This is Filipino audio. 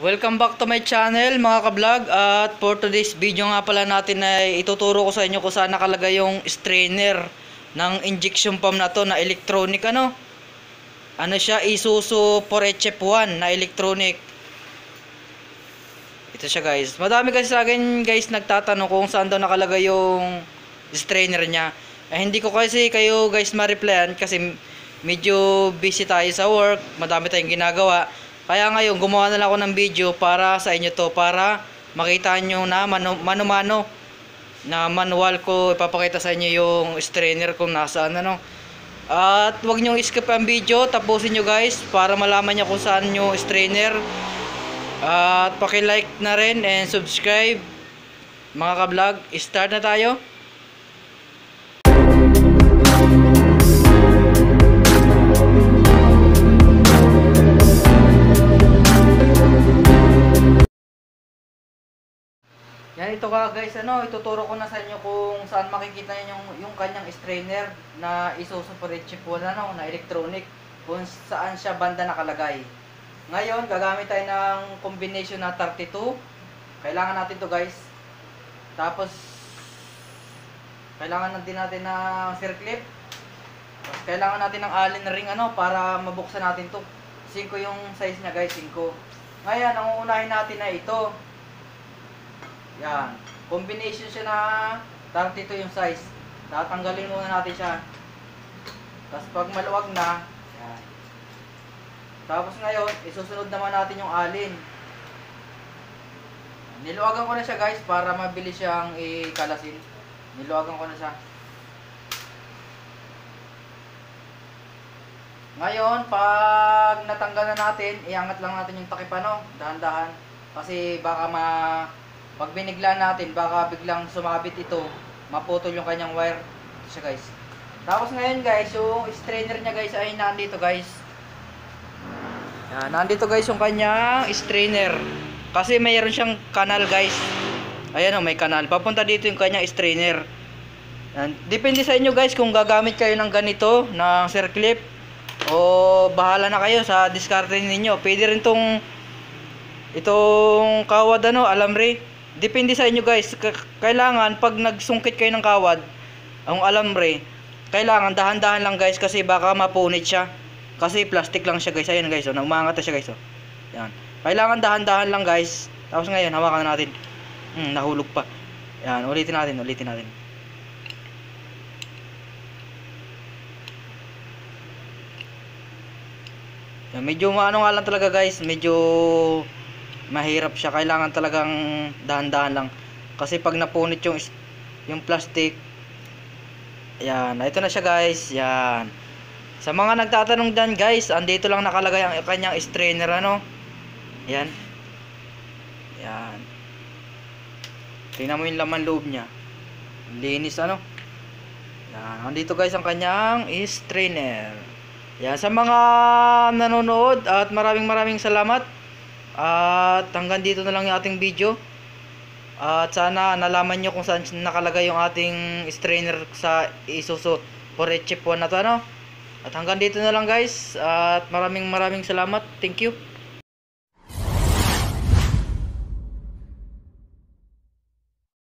Welcome back to my channel mga ka-vlog. At for today's video nga pala natin ay ituturo ko sa inyo kung saan nakalagay yung strainer ng injection pump na to na electronic ano? Ano siya? Isuzu 4HF1 na electronic. Ito siya guys. Madami kasi sa akin guys nagtatanong kung saan daw nakalagay yung strainer niya. Eh, hindi ko kasi kayo guys ma-replyan kasi medyo busy tayo sa work. Madami tayong ginagawa kaya ngayon, gumawa na lang ako ng video para sa inyo to, para makita nyo na mano- mano-mano na manual ko, ipapakita sa inyo yung strainer kung nasaan ano. At wag nyo skip ang video, tapusin nyo guys, para malaman nyo kung saan yung strainer. At paki-like na rin and subscribe. Mga ka-vlog, start na tayo. Ito ka guys, ano, ituturo ko na sa inyo kung saan makikita niyo yung yung kanyang strainer na Isuzu chip wala no, na electronic kung saan siya banda nakalagay. Ngayon, gagamit tayo ng combination na 32. Kailangan natin to guys. Tapos kailangan din natin ng circlip. Tapos kailangan natin ng allen ring ano para mabuksan natin to. 5 yung size niya guys, 5. Ngayon, ang uunahin natin na ito. Yan. Combination siya na 32 yung size. Tatanggalin muna natin siya. Tapos pag maluwag na, yan. Tapos ngayon, isusunod naman natin yung alin. Niluwagan ko na siya guys para mabilis siyang ikalasin. Niluwagan ko na siya. Ngayon, pag natanggal na natin, iangat lang natin yung takipano, dahan-dahan. Kasi baka ma pag binigla natin, baka biglang sumabit ito, maputol yung kanyang wire. Ito siya guys. Tapos ngayon guys, yung strainer niya guys ay nandito guys. Yan, nandito guys yung kanyang strainer. Kasi mayroon siyang kanal guys. Ayan o, may kanal. Papunta dito yung kanyang strainer. Yan. Depende sa inyo guys kung gagamit kayo ng ganito, ng circlip. O bahala na kayo sa diskarte ninyo. Pwede rin tong itong kawad ano, alamre. Depende sa inyo guys. Kailangan pag nagsungkit kayo ng kawad, ang alambre, kailangan dahan-dahan lang guys kasi baka mapunit siya. Kasi plastic lang siya guys. Ayan guys, oh, umangat siya guys. Oh. Yan. Kailangan dahan-dahan lang guys. Tapos ngayon, hawakan na natin. Hmm, nahulog pa. Yan, ulitin natin, ulitin natin. Yan, medyo maano nga lang talaga guys, medyo mahirap siya. Kailangan talagang dahan-dahan lang. Kasi pag napunit yung yung plastic, yan, ito na siya guys. Yan. Sa mga nagtatanong dyan guys, andito lang nakalagay ang kanyang strainer ano. Yan. Yan. Tingnan mo yung laman loob niya. Linis ano. Yan. Andito guys ang kanyang strainer. Yan. Sa mga nanonood at maraming maraming salamat. At hanggang dito na lang yung ating video. At sana nalaman nyo kung saan nakalagay yung ating strainer sa Isuzu 4HF1 na to ano. At hanggang dito na lang guys. At maraming maraming salamat. Thank you.